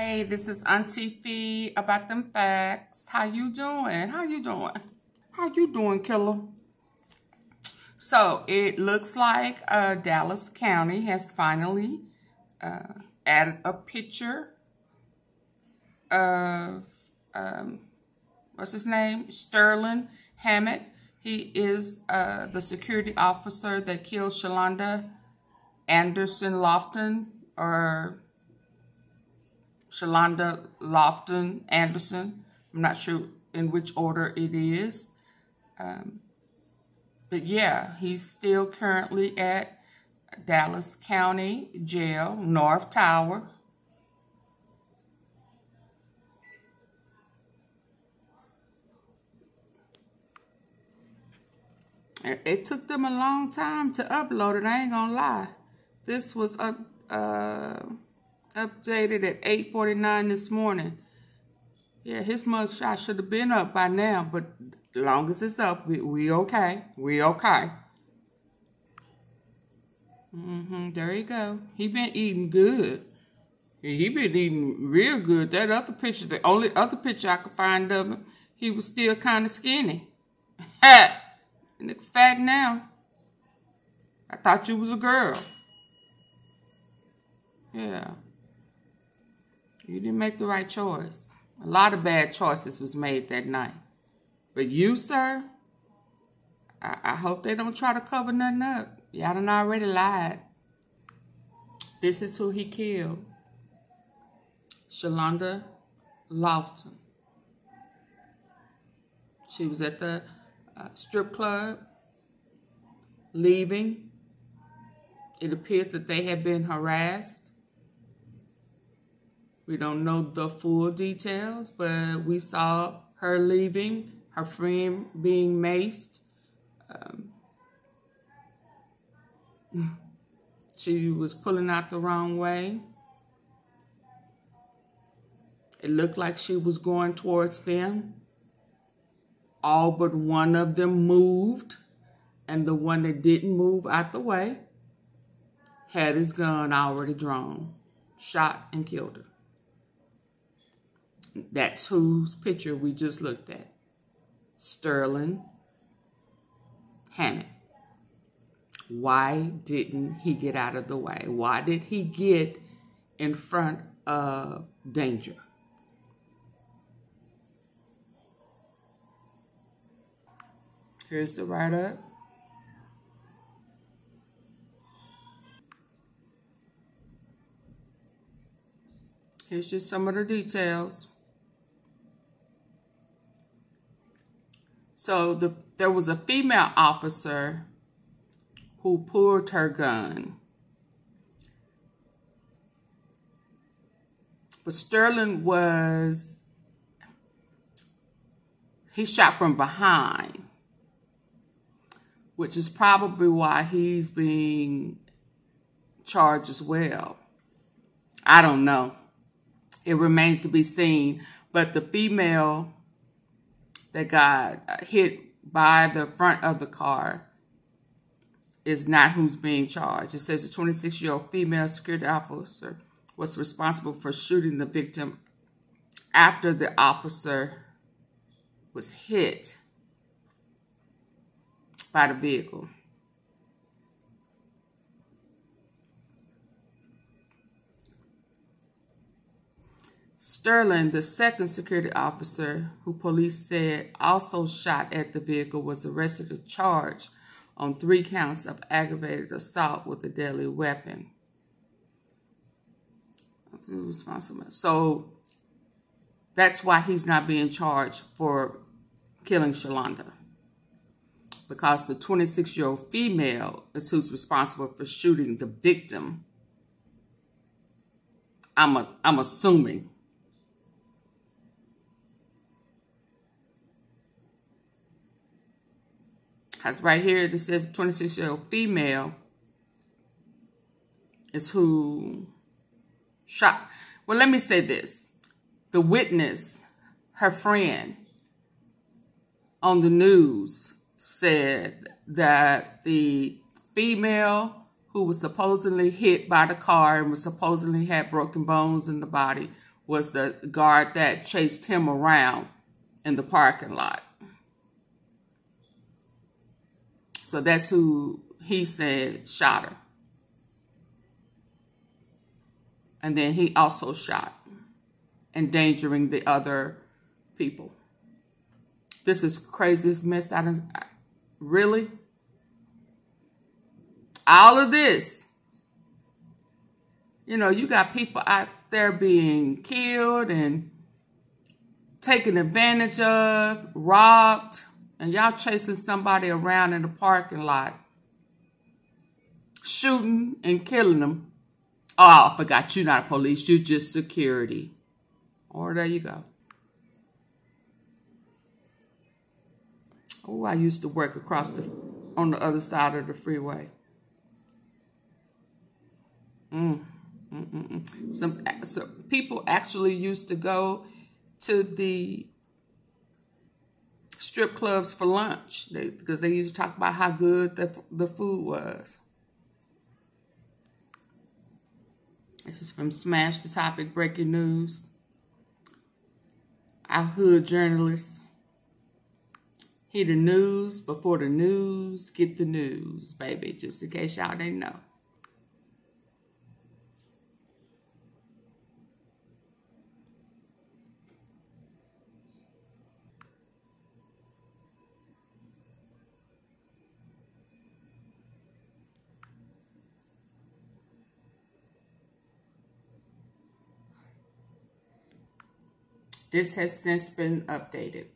Hey, this is Auntie Fee about them facts. How you doing? How you doing? How you doing, killer? So it looks like uh, Dallas County has finally uh, added a picture of um, what's his name? Sterlin Hammett. He is uh, the security officer that killed Shalonda Anderson Lofton or Shalonda Lofton Anderson. I'm not sure in which order it is. Um, but yeah, he's still currently at Dallas County Jail, North Tower. It took them a long time to upload it. I ain't gonna lie. This was up, uh, updated at 8.49 this morning. Yeah, his mugshot should have been up by now, but as long as it's up, we, we okay. We okay. Mm-hmm, there you go. He been eating good. He been eating real good. That other picture, the only other picture I could find of him, he was still kind of skinny. Ha! And fat now. I thought you was a girl. Yeah. You didn't make the right choice. A lot of bad choices was made that night. But you, sir, I, I hope they don't try to cover nothing up. Y'all done already lied. This is who he killed. Shalonda Lofton. She was at the uh, strip club, leaving. It appeared that they had been harassed. We don't know the full details, but we saw her leaving, her friend being maced. Um, she was pulling out the wrong way. It looked like she was going towards them. All but one of them moved, and the one that didn't move out the way had his gun already drawn, shot and killed her. That's whose picture we just looked at. Sterlin Hammett. Why didn't he get out of the way? Why did he get in front of danger? Here's the write-up. Here's just some of the details. So the, there was a female officer who pulled her gun. But Sterlin was, he shot from behind, which is probably why he's being charged as well. I don't know. It remains to be seen. But the female that got uh, hit by the front of the car is not who's being charged. It says a 26 year old female security officer was responsible for shooting the victim after the officer was hit by the vehicle. Sterlin, the second security officer who police said also shot at the vehicle, was arrested and charged on three counts of aggravated assault with a deadly weapon. So that's why he's not being charged for killing Shalonda. Because the 26 year old female is who's responsible for shooting the victim. I'm, a, I'm assuming That's right here. This says 26 year old female is who shot. Well, let me say this. The witness, her friend on the news said that the female who was supposedly hit by the car and was supposedly had broken bones in the body was the guard that chased him around in the parking lot. So that's who he said shot her. And then he also shot, endangering the other people. This is craziest mess out of really? All of this. You know, you got people out there being killed and taken advantage of, robbed, and y'all chasing somebody around in the parking lot, shooting and killing them. Oh, I forgot you're not police, you're just security. Or there you go. Oh, I used to work across the on the other side of the freeway. Mm. Mm -mm Some so people actually used to go to the strip clubs for lunch they, because they used to talk about how good the, the food was. This is from Smash the Topic Breaking News. Our hood journalists. Hear the news before the news get the news, baby, just in case y'all didn't know. This has since been updated.